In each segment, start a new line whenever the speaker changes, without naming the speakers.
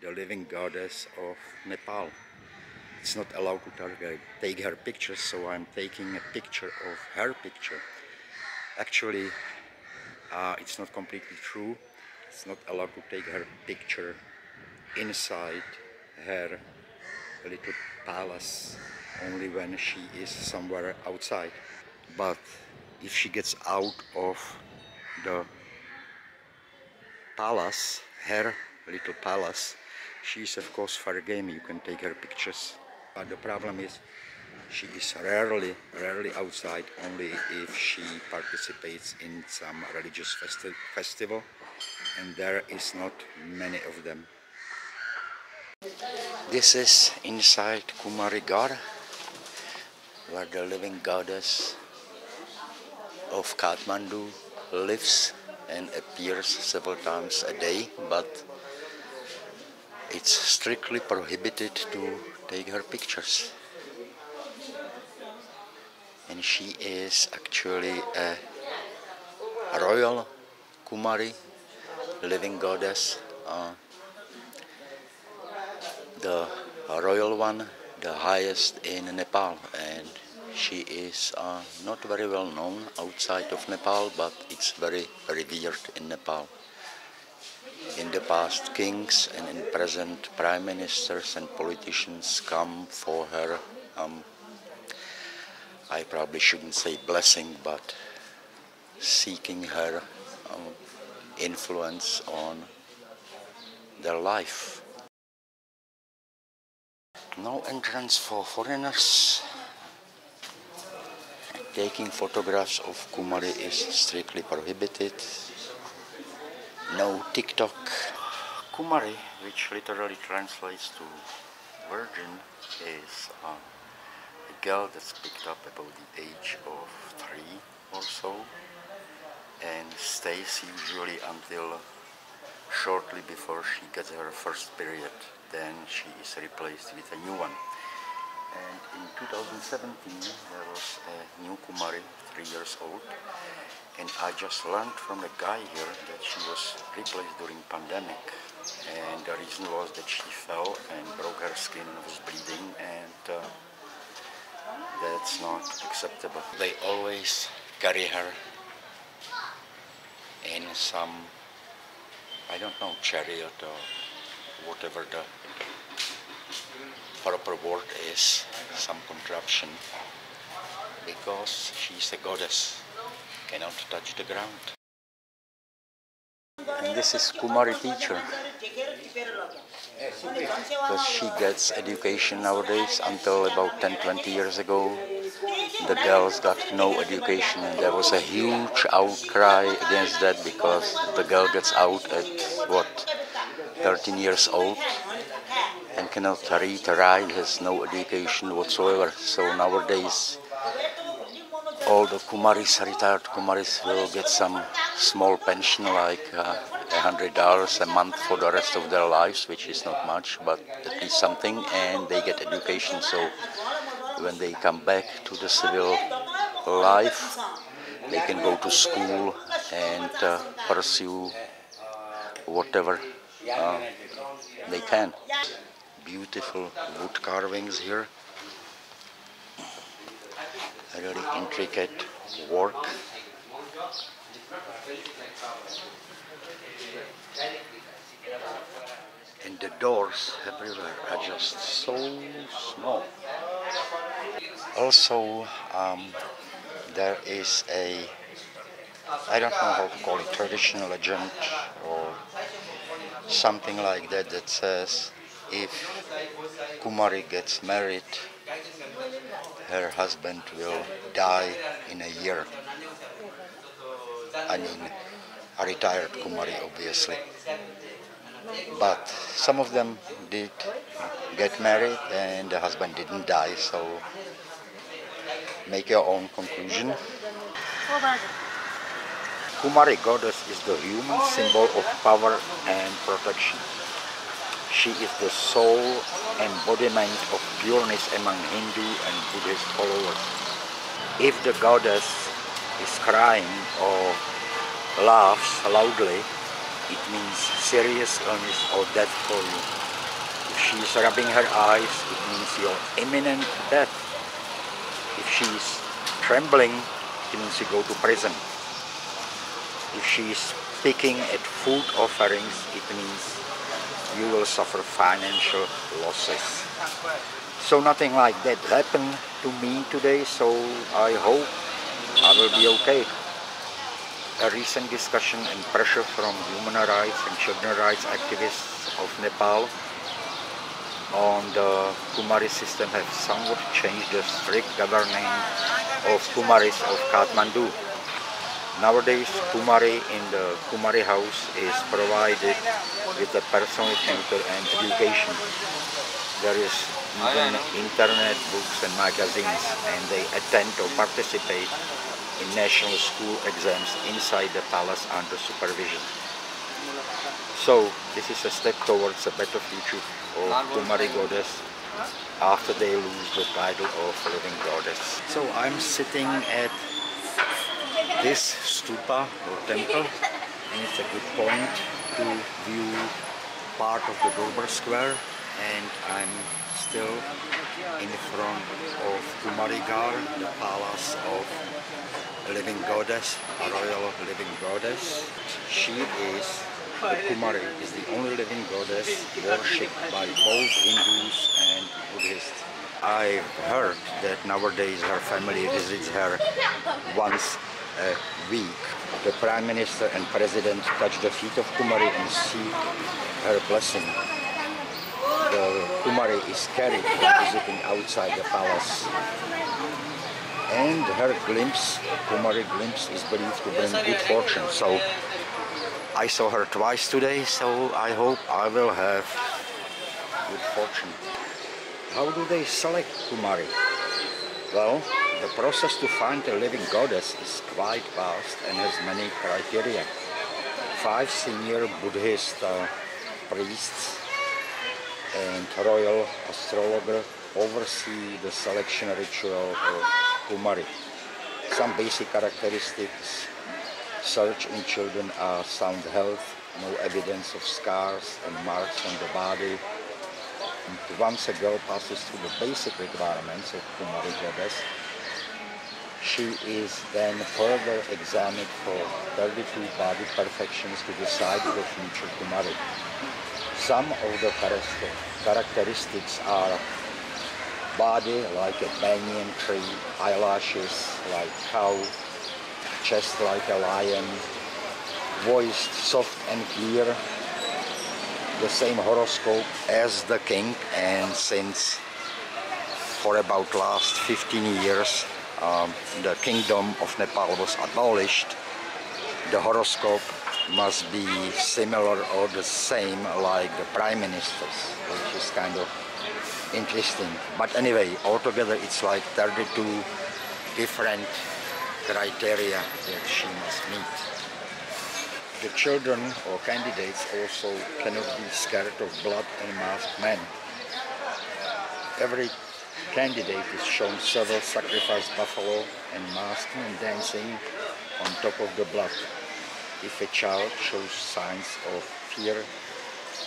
the living goddess of Nepal. It's not allowed to take her picture, so I'm taking a picture of her picture. Actually, uh, it's not completely true. It's not allowed to take her picture inside her little palace only when she is somewhere outside. But if she gets out of the palace, her little palace, she's of course fair game, you can take her pictures. But the problem is she is rarely, rarely outside, only if she participates in some religious festi festival and there is not many of them. This is inside Kumari Ghar, where the living goddess of Kathmandu lives and appears several times a day, but it's strictly prohibited to take her pictures. And she is actually a royal Kumari, living goddess, uh, the royal one, the highest in Nepal, and she is uh, not very well known outside of Nepal, but it's very revered in Nepal. In the past, kings and in present, prime ministers and politicians come for her. Um, I probably shouldn't say blessing, but seeking her um, influence on their life. No entrance for foreigners. Taking photographs of Kumari is strictly prohibited. No TikTok. Kumari, which literally translates to virgin, is uh, a girl that's picked up about the age of three or so and stays usually until shortly before she gets her first period. Then she is replaced with a new one. And in 2017 there was a new Kumari, three years old, and I just learned from the guy here that she was replaced during pandemic. And the reason was that she fell and broke her skin and was bleeding, and uh, that's not acceptable. They always carry her in some, I don't know, chariot or whatever the proper word is, some contraption, because she's a goddess, cannot touch the ground. And this is Kumari teacher, because she gets education nowadays until about 10-20 years ago. The girls got no education and there was a huge outcry against that because the girl gets out at what 13 years old and cannot read write has no education whatsoever. So nowadays all the kumaris retired kumaris will get some small pension like uh, a hundred dollars a month for the rest of their lives which is not much but at least something and they get education so when they come back to the civil life, they can go to school and uh, pursue whatever uh, they can. Beautiful wood carvings here. Really intricate work. And the doors everywhere are just so small. Also, um, there is a, I don't know how to call it, traditional legend or something like that that says if Kumari gets married, her husband will die in a year. I mean, a retired Kumari, obviously. But some of them did get married and the husband didn't die, so make your own conclusion. Kumari goddess is the human symbol of power and protection. She is the sole embodiment of pureness among Hindu and Buddhist followers. If the goddess is crying or laughs loudly, it means serious illness or death for you. If she is rubbing her eyes, it means your imminent death. If she is trembling, it means you go to prison. If she is picking at food offerings, it means you will suffer financial losses. So nothing like that happened to me today, so I hope I will be okay. A recent discussion and pressure from human rights and children rights activists of Nepal on the Kumari system have somewhat changed the strict governing of Kumaris of Kathmandu. Nowadays, Kumari in the Kumari house is provided with a personal tutor and education. There is even internet, books and magazines and they attend or participate in national school exams inside the palace under supervision. So this is a step towards a better future for Kumari goddess after they lose the title of living goddess. So I'm sitting at this stupa or temple and it's a good point to view part of the Durbar Square and I'm still in front of Kumari Ghar, the palace of living goddess, a royal living goddess. She is the Kumari is the only living goddess worshipped by both Hindus and Buddhists. I've heard that nowadays her family visits her once week. The Prime Minister and President touch the feet of Kumari and seek her blessing. The Kumari is carried visiting outside the palace. And her glimpse, Kumari glimpse, is believed to bring good fortune. So I saw her twice today, so I hope I will have good fortune. How do they select Kumari? Well, the process to find a living goddess is quite vast and has many criteria. Five senior Buddhist uh, priests and royal astrologer oversee the selection ritual of Kumari. Some basic characteristics search in children are sound health, no evidence of scars and marks on the body. Once a girl passes through the basic requirements of Kumari goddess, she is then further examined for 32 body perfections to decide the future Kumari. Some of the characteristics are body like a banyan tree, eyelashes like cow, chest like a lion, voice soft and clear, the same horoscope as the king and since for about last 15 years um, the kingdom of Nepal was abolished, the horoscope must be similar or the same like the prime ministers, which is kind of interesting. But anyway, altogether it's like 32 different criteria that she must meet. The children or candidates also cannot be scared of blood and masked men. Every candidate is shown several sacrificed buffalo and masked and dancing on top of the blood. If a child shows signs of fear,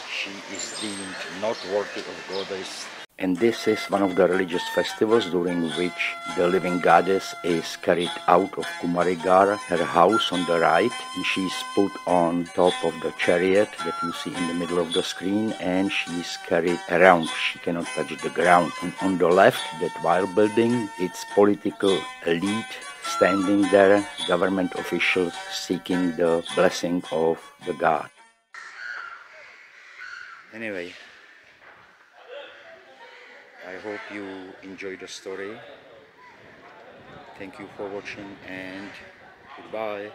she is deemed not worthy of goddess and this is one of the religious festivals during which the living goddess is carried out of Kumari Ghar, her house on the right, and she's put on top of the chariot that you see in the middle of the screen, and she's carried around. She cannot touch the ground. And on the left, that while building, it's political elite standing there, government officials seeking the blessing of the god. Anyway, I hope you enjoyed the story. Thank you for watching and goodbye.